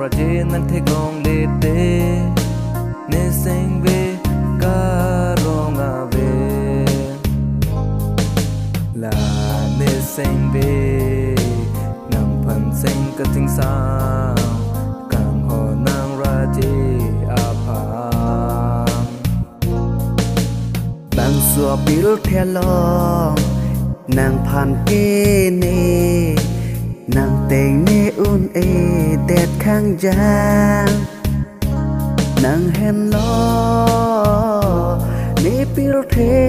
raje dê nâng thế gong lê tê. Nê sinh về ca rong à về. Là nê sinh về. Nâng phần sinh cơ tinh sao. Càng hồ nâng ra dê à phá bằng xua bíl theo lo. Nàng phan kê nê. Nam tình nê un ê, tẹt khang giang Nàng hèn lo Nê pil thế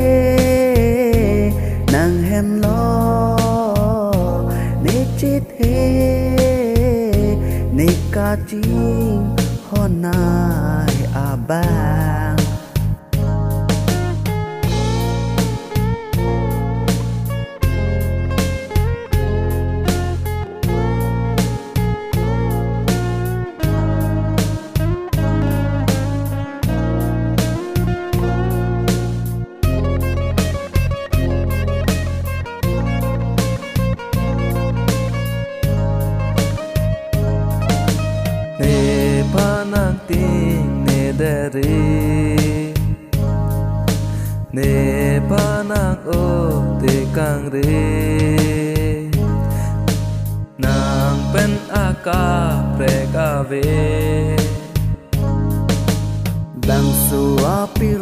Nàng hèn lo Nê chít hê Nê ca chinh Hò nai à bài dere ne panang te kang re nang pen aka pre ka ve Bang suapil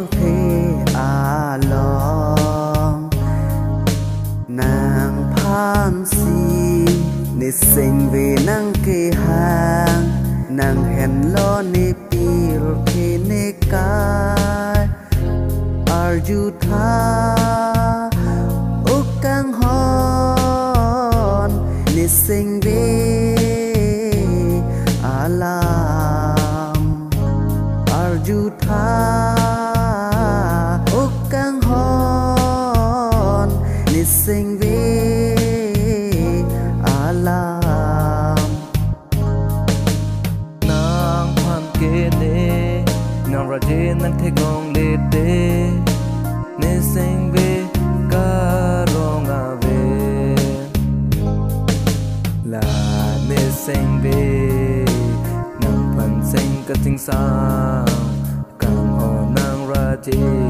Arju tha Ukang hon Ni sinh vì alam Arjutha Ukang hon Nising vi alam nang phan ke ne nang ra je nang the gong le te sing ka ting sa kang ho nang ra je a pha